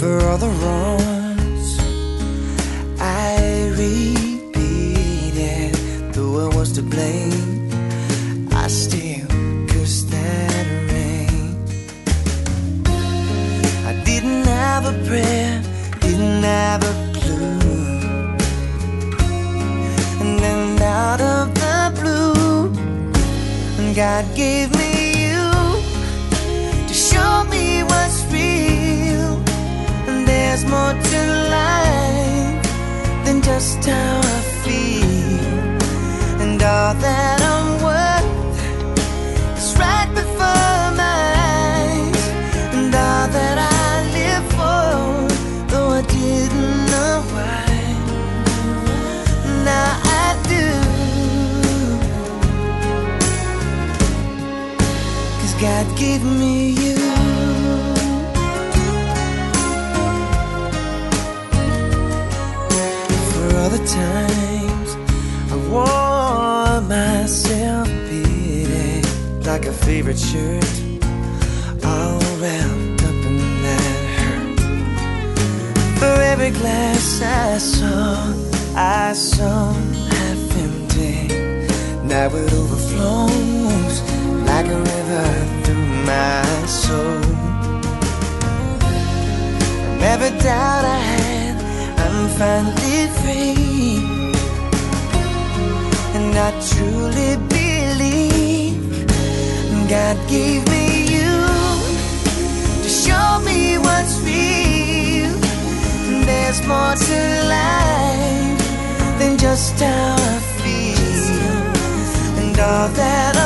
For all the wrongs I repeated, though I was to blame, I still cursed that rain. I didn't have a prayer, didn't have a clue. And then out of the blue, God gave me you to show me what's more life than just how I feel. And all that I'm worth is right before my eyes. And all that I live for, though I didn't know why. Now I do. Cause God gave me like a favorite shirt, all wrapped up in that hurt. For every glass I saw, I saw half empty. Now it overflows like a river through my soul. And every doubt I had, I'm finally free. And I truly God gave me you to show me what's real. And there's more to life than just how I feel. And all that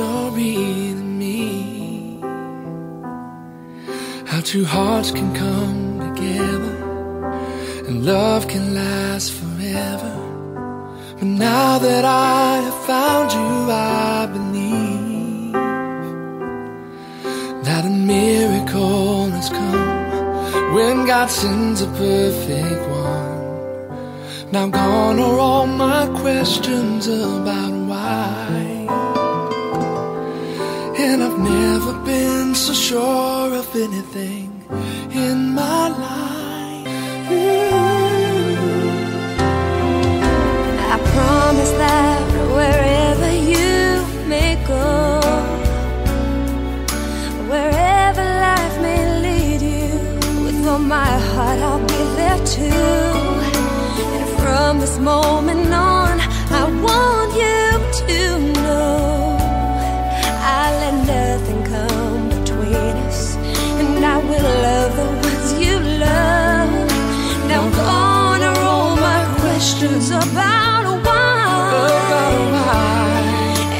a mystery to me how two hearts can come together and love can last forever. But now that I have found you, I believe that a miracle has come when God sends a perfect one. Now gone are all my questions about so sure of anything in my life. I promise that wherever you may go, wherever life may lead you, with all my heart I'll be there too. And from this moment on, I want you to know about why. About why.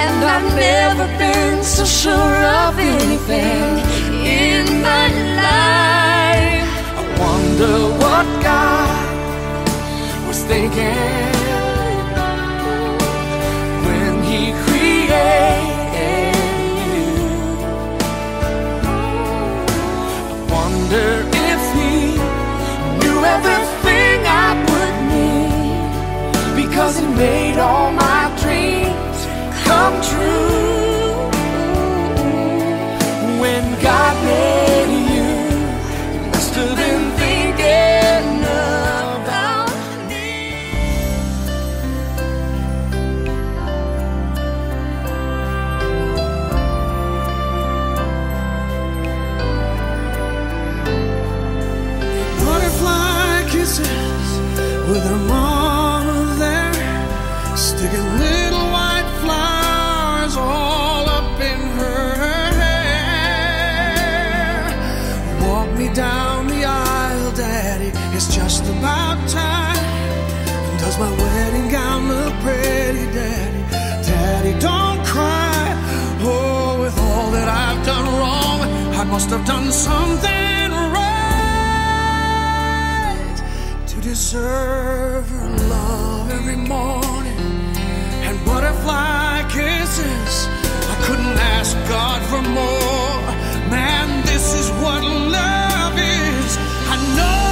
And I've never been so sure of anything in my life. I wonder what God was thinking must have done something right to deserve her love every morning and butterfly kisses. I couldn't ask God for more. Man, this is what love is. I know.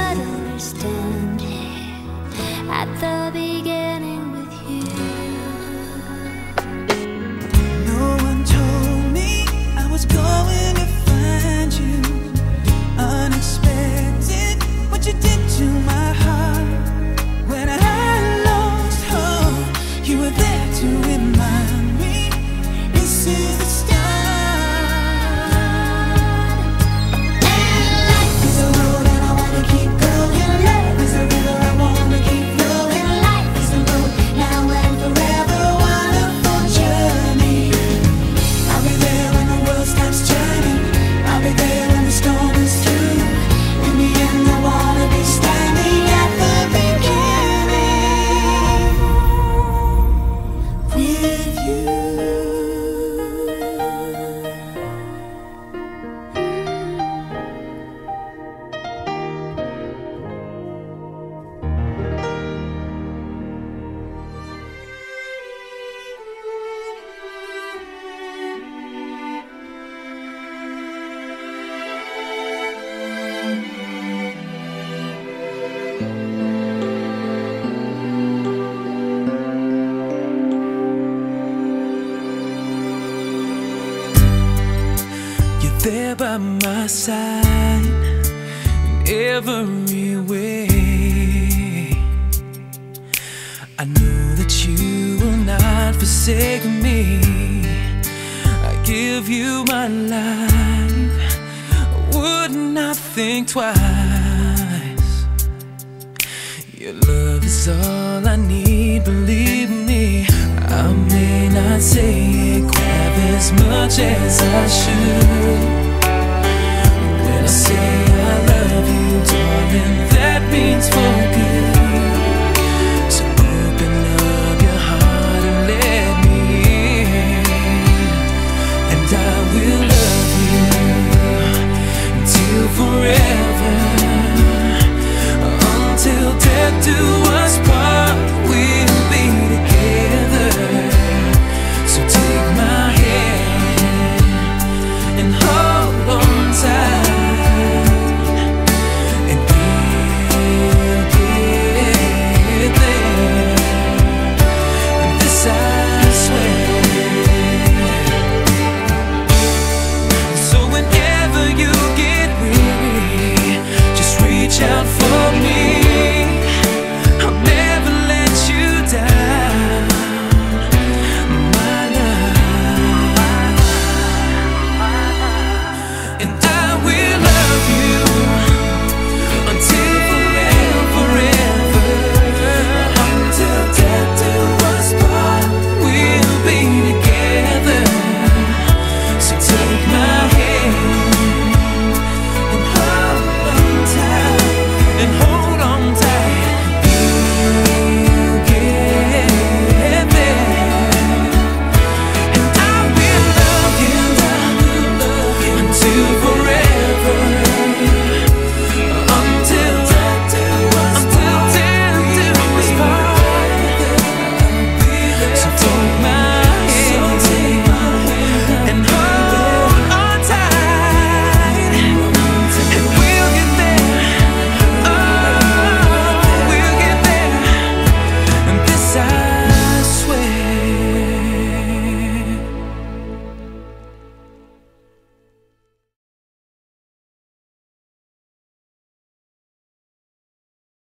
understand it. I thought. there by my side in every way. I know that you will not forsake me. I give you my life. I would not think twice. Your love is all I need, believe me. I'm in not say it quite as much as I should. When I say I love you, darling.